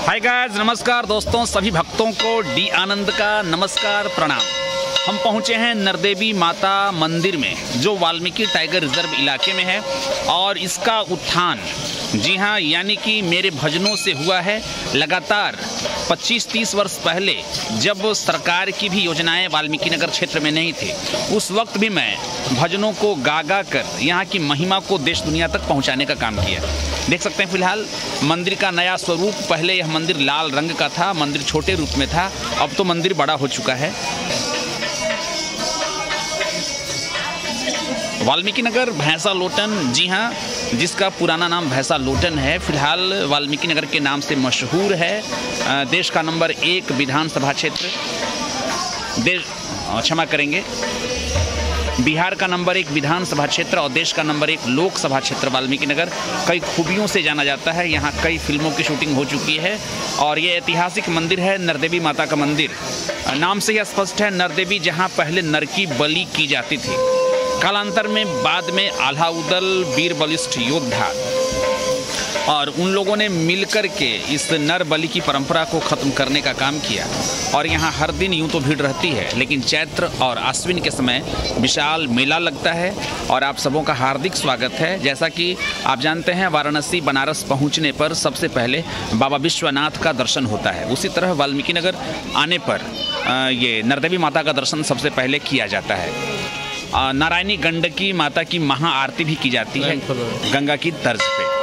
Hi guys नमस्कार दोस्तों, सभी भक्तों को डी आनंद का नमस्कार प्रणाम। हम पहुँचे हैं नरदेवी माता मंदिर में, जो वाल्मीकि टाइगर रिज़र्व इलाके में है, और इसका उत्थान जी हाँ यानी कि मेरे भजनों से हुआ है लगातार 25-30 वर्ष पहले जब सरकार की भी योजनाएँ वाल्मीकि नगर क्षेत्र में नहीं थी, उस वक्त भी मैं भजनों को गा गा कर यहाँ की महिमा को देश दुनिया तक पहुँचाने का काम किया। देख सकते हैं फ़िलहाल, मंदिर का नया स्वरूप, पहले यह मंदिर लाल रंग का था, मंदिर छोटे रूप में था, अब तो मंदिर बड़ा हो चुका है। वाल्मीकि नगर, भैंसा लोटन, जी हाँ जिसका पुराना नाम भैंसा लोटन है, फ़िलहाल वाल्मीकि नगर के नाम से मशहूर है। देश का नंबर एक विधानसभा क्षेत्र। देश क्षमा करेंगे। बिहार का नंबर एक विधानसभा क्षेत्र और देश का नंबर एक लोकसभा क्षेत्र वाल्मीकि नगर। कई खूबियों से जाना जाता है। यहाँ कई फ़िल्मों की शूटिंग हो चुकी है और ये ऐतिहासिक मंदिर है, नरदेवी माता का मंदिर। नाम से यह स्पष्ट है, नरदेवी जहाँ पहले नर की बलि की जाती थी। कालांतर में बाद में आल्हाउदल वीर बलिष्ठ योद्धा। और उन लोगों ने मिलकर के इस नर बलि की परंपरा को खत्म करने का काम किया। और यहाँ हर दिन यूँ तो भीड़ रहती है, लेकिन चैत्र और आश्विन के समय विशाल मेला लगता है और आप सबों का हार्दिक स्वागत है। जैसा कि आप जानते हैं, वाराणसी बनारस पहुँचने पर सबसे पहले बाबा विश्वनाथ का दर्शन होता है। उसी तरह वाल्मीकि नगर आने पर ये नरदेवी माता का दर्शन सबसे पहले किया जाता है। नारायणी गंडकी माता की महाआरती भी की जाती है गंगा की तर्ज पे।